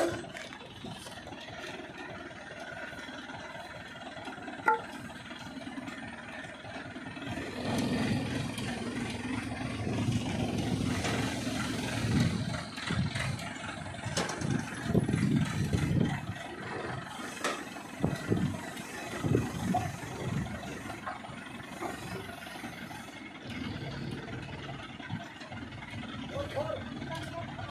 Come on.